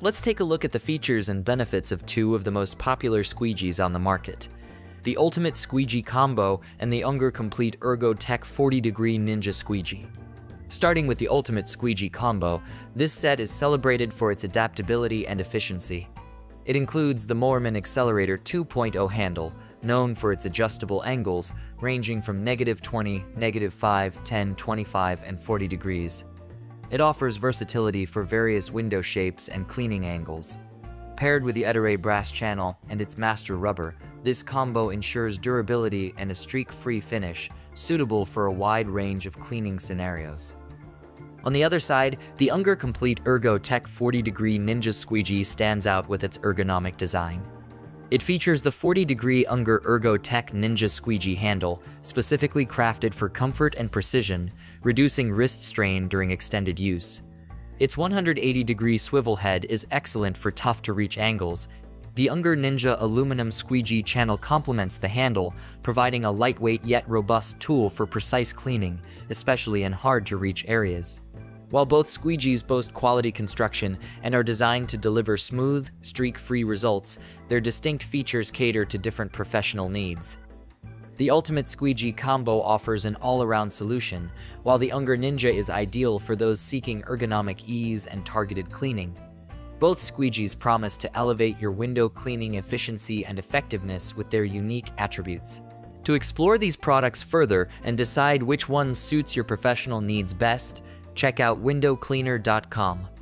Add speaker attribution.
Speaker 1: Let's take a look at the features and benefits of two of the most popular squeegees on the market. The Ultimate Squeegee Combo and the Unger Complete ErgoTec 40 Degree Ninja Squeegee. Starting with the Ultimate Squeegee Combo, this set is celebrated for its adaptability and efficiency. It includes the Moerman Excelerator 2.0 handle, known for its adjustable angles ranging from negative 20, negative 5, 10, 25, and 40 degrees. It offers versatility for various window shapes and cleaning angles. Paired with the Ettore brass channel and its master rubber, this combo ensures durability and a streak-free finish, suitable for a wide range of cleaning scenarios. On the other side, the Unger Complete ErgoTec 40 Degree Ninja Squeegee stands out with its ergonomic design. It features the 40 degree Unger ErgoTec Ninja Squeegee handle, specifically crafted for comfort and precision, reducing wrist strain during extended use. Its 180 degree swivel head is excellent for tough to reach angles. The Unger Ninja aluminum squeegee channel complements the handle, providing a lightweight yet robust tool for precise cleaning, especially in hard to reach areas. While both squeegees boast quality construction and are designed to deliver smooth, streak-free results, their distinct features cater to different professional needs. The Ultimate Squeegee Combo offers an all-around solution, while the Unger Ninja is ideal for those seeking ergonomic ease and targeted cleaning. Both squeegees promise to elevate your window cleaning efficiency and effectiveness with their unique attributes. To explore these products further and decide which one suits your professional needs best, check out windowcleaner.com.